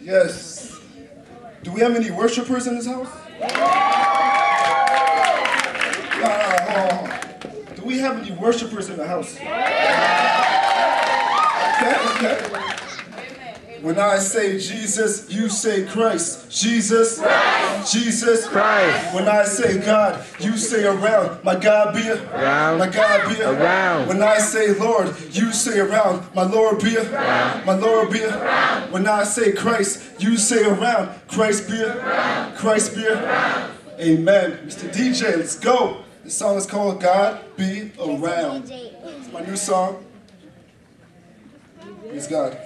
Yes. Do we have any worshipers in this house? Uh, do we have any worshipers in the house? Okay, okay. When I say Jesus, you say Christ. Jesus, Christ. Jesus, Christ. When I say God, you say around. My God be around. My God be around. When I say Lord, you say around. My Lord be around. My Lord be around. When I say Christ, you say around. Christ be around. Christ be around. Amen. Mr. DJ, let's go. The song is called God Be Around. It's my new song. Praise God.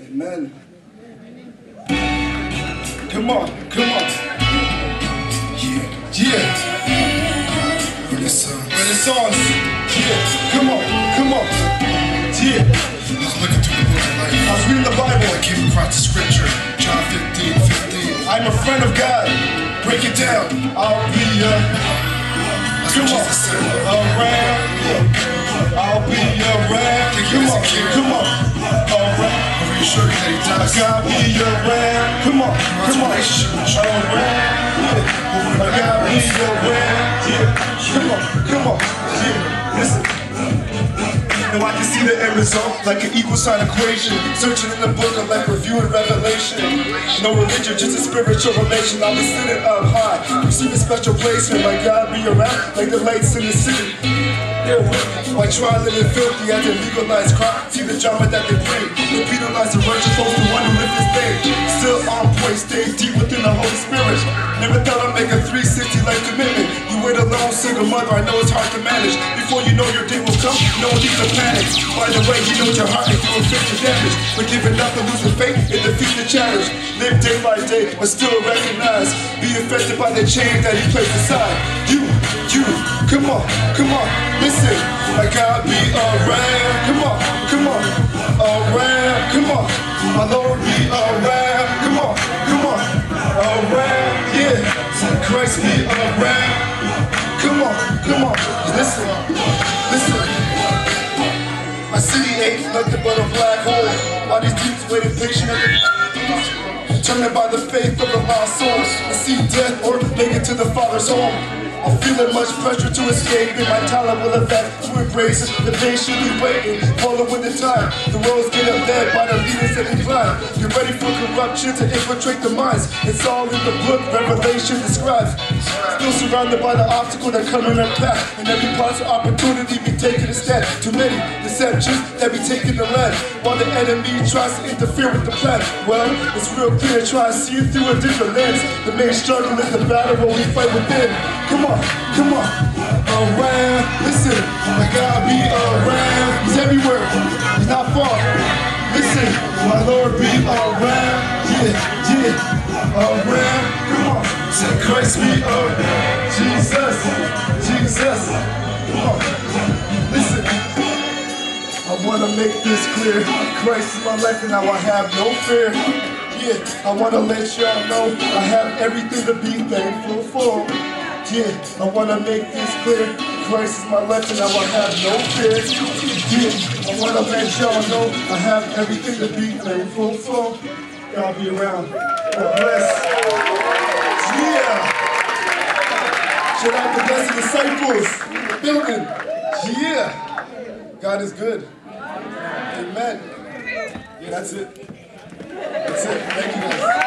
Amen. Come on, come on. Yeah, yeah. Renaissance. Renaissance. Yeah, come on, come on. Yeah. I was looking through the book of life. I was reading the Bible. I came across the scripture, John 15, 15. I'm a friend of God. Break it down. I'll be uh, come on, around. I'll be around. Come on, come on. I'm does. gotta be around. Come on, come on. I gotta be around. Yeah. Come on, come on. Yeah. Listen. Now I can see the end result like an equal sign equation. Searching in the book of like reviewing revelation. No religion, just a spiritual relation. I was sitting up high, receiving special placement. My God be around like the lights in the city. They're with me. Why try living filthy as they legalize crime? See the drama that they bring. They penalize the righteous, supposed to wonder if it's they. Still on point, stay deep within the Holy Spirit. Never thought I'd make a 360 life commitment. You wait alone, single mother, I know it's hard to manage. Before you know your day will come, no need to panic. By the way, you know your heart is doing fifty damage. But giving up and losing faith, it defeats the challenge. Live day by day, but still recognize. Be affected by the change that he placed aside. You, you, come on, come on, listen. I gotta be around. Come on, come on, around. Come on, my Lord be around. Come on, come on, around. Yeah, Christ be around. Come on, come on, listen, listen. My city ain't nothing but a black hole. All these demons waiting patient at Determined by the faith of the lost souls. I see death or make it to the Father's home. I'm feeling much pressure to escape and my talent will affect to embrace it. The patiently waiting, following with the time. The world's getting led by the leaders that decline. Get ready for corruption to infiltrate the minds. It's all in the book Revelation describes. Still surrounded by the obstacle that come in our path. And every possible opportunity be taken instead. Too many deceptions that be taking the lead. While the enemy tries to interfere with the plan. Well, it's real clear, try to see it through a different lens. The main struggle is the battle when we fight within. Come on, come on. Around, listen, I gotta be around. He's everywhere, he's not far. Listen, my Lord be around. Yeah, yeah, oh, around. Come on, be around. Jesus, Jesus. Listen. I wanna make this clear. Christ is my life and I have no fear. Yeah, I wanna let y'all know I have everything to be thankful for. Yeah, I wanna make this clear. Christ is my life and I have no fear. Yeah, I wanna let y'all know I have everything to be thankful for. Y'all be around. God bless. Yeah. Shout out the Blessed Disciplez building. Yeah. God is good. Amen. Yeah, that's it. That's it. Thank you guys.